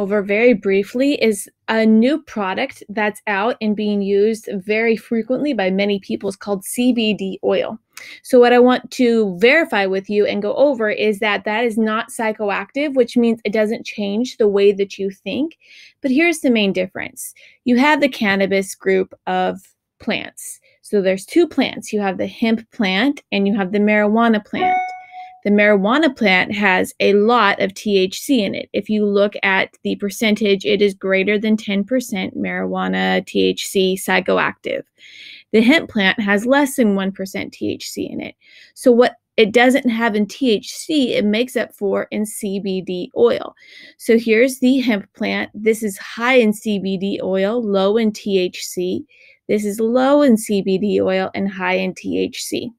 over very briefly is a new product that's out and being used very frequently by many people. It's called CBD oil. So, what I want to verify with you and go over is that that is not psychoactive, which means it doesn't change the way that you think. But here's the main difference you have the cannabis group of plants. So, there's two plants you have the hemp plant and you have the marijuana plant the marijuana plant has a lot of THC in it. If you look at the percentage, it is greater than 10% marijuana THC psychoactive. The hemp plant has less than 1% THC in it. So, what it doesn't have in THC, it makes up for in CBD oil. So, here's the hemp plant. This is high in CBD oil, low in THC. This is low in CBD oil and high in THC.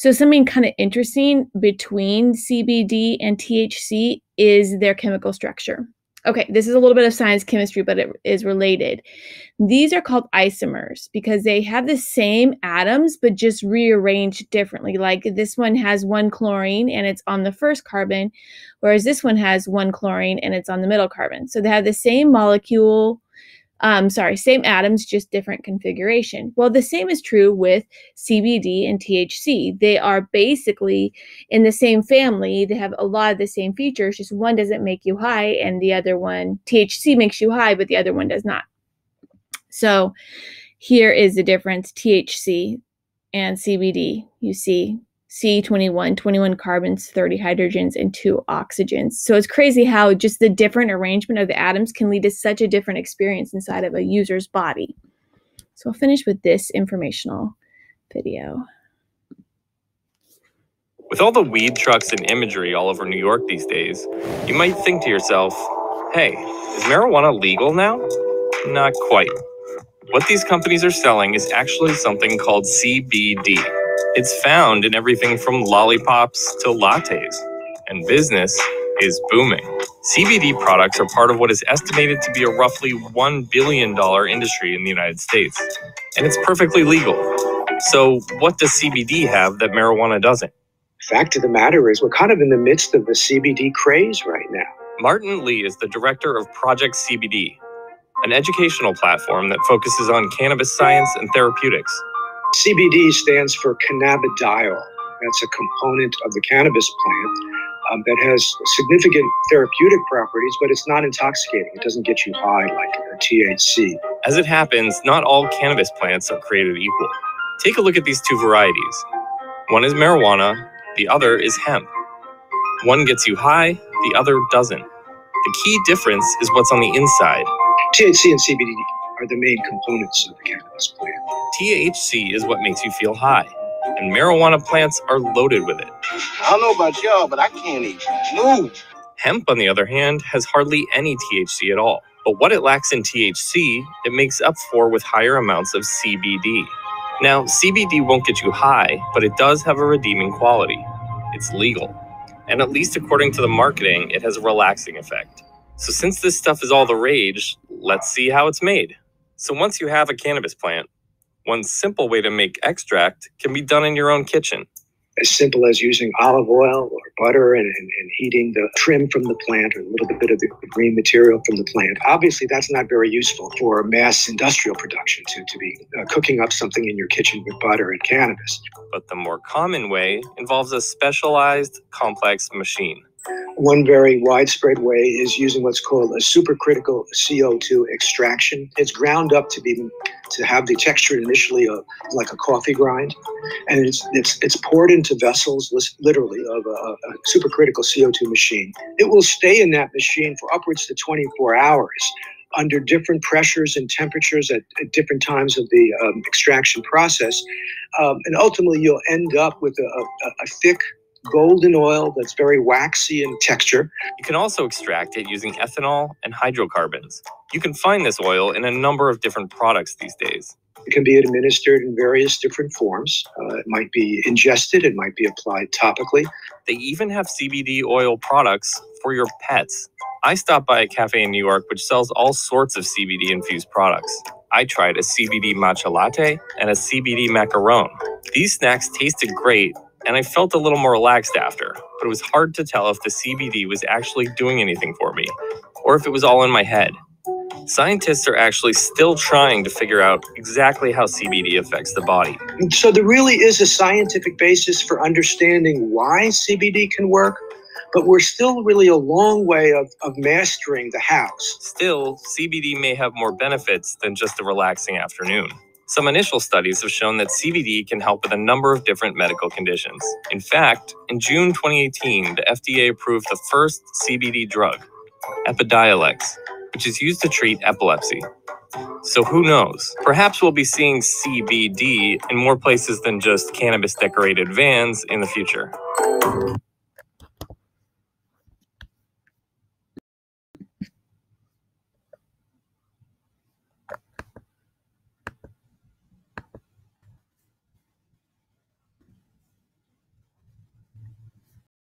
So, something kind of interesting between CBD and THC is their chemical structure. Okay, this is a little bit of science chemistry, but it is related. These are called isomers because they have the same atoms, but just rearranged differently. Like this one has one chlorine and it's on the first carbon, whereas this one has one chlorine and it's on the middle carbon. So they have the same molecule um, sorry, same atoms, just different configuration. Well, the same is true with CBD and THC. They are basically in the same family. They have a lot of the same features, just one doesn't make you high, and the other one, THC makes you high, but the other one does not. So here is the difference THC and CBD. You see C21, 21 carbons, 30 hydrogens, and two oxygens. So it's crazy how just the different arrangement of the atoms can lead to such a different experience inside of a user's body. So I'll finish with this informational video. With all the weed trucks and imagery all over New York these days, you might think to yourself, hey, is marijuana legal now? Not quite. What these companies are selling is actually something called CBD it's found in everything from lollipops to lattes, and business is booming. CBD products are part of what is estimated to be a roughly $1 billion industry in the United States, and it's perfectly legal. So, what does CBD have that marijuana doesn't? Fact of the matter is, we're kind of in the midst of the CBD craze right now. Martin Lee is the director of Project CBD, an educational platform that focuses on cannabis science and therapeutics. CBD stands for cannabidiol. That's a component of the cannabis plant um, that has significant therapeutic properties, but it's not intoxicating. It doesn't get you high like THC. As it happens, not all cannabis plants are created equal. Take a look at these two varieties. One is marijuana, the other is hemp. One gets you high, the other doesn't. The key difference is what's on the inside. THC and CBD are the main components of the cannabis plant. THC is what makes you feel high, and marijuana plants are loaded with it. I don't know about y'all, but I can't even move. Hemp, on the other hand, has hardly any THC at all. But what it lacks in THC, it makes up for with higher amounts of CBD. Now, CBD won't get you high, but it does have a redeeming quality. It's legal. And at least according to the marketing, it has a relaxing effect. So, since this stuff is all the rage, let's see how it's made. So once you have a cannabis plant, one simple way to make extract can be done in your own kitchen. As simple as using olive oil or butter and, and, and, heating the trim from the plant or a little bit of the green material from the plant. Obviously, that's not very useful for mass industrial production to, to be uh, cooking up something in your kitchen with butter and cannabis. But the more common way involves a specialized, complex machine. One very widespread way is using what's called a supercritical CO2 extraction. It's ground up to be to have the texture initially of like a coffee grind, and it's it's it's poured into vessels, literally of a, a supercritical CO2 machine. It will stay in that machine for upwards to 24 hours under different pressures and temperatures at, at different times of the um, extraction process. Um, and ultimately, you'll end up with a, a, a thick golden oil that's very waxy in texture. You can also extract it using ethanol and hydrocarbons. You can find this oil in a number of different products these days. It can be administered in various different forms. Uh, it might be ingested, it might be applied topically. They even have CBD oil products for your pets. I stopped by a cafe in New York which sells all sorts of CBD infused products. I tried a CBD matcha latte and a CBD macaron. These snacks tasted great, and I felt a little more relaxed after, but it was hard to tell if the CBD was actually doing anything for me. or if it was all in my head. Scientists are actually still trying to figure out exactly how CBD affects the body. So there really is a scientific basis for understanding why CBD can work, but we're still really a long way of, of mastering the house. Still, CBD may have more benefits than just a relaxing afternoon. Some initial studies have shown that CBD can help with a number of different medical conditions. In fact, in June 2018, the FDA approved the first CBD drug, Epidiolex, which is used to treat epilepsy. So who knows? Perhaps we'll be seeing CBD in more places than just cannabis decorated vans in the future.